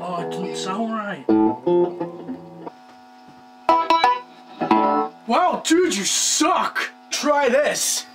Oh, it doesn't sound right. Wow, dude, you suck! Try this!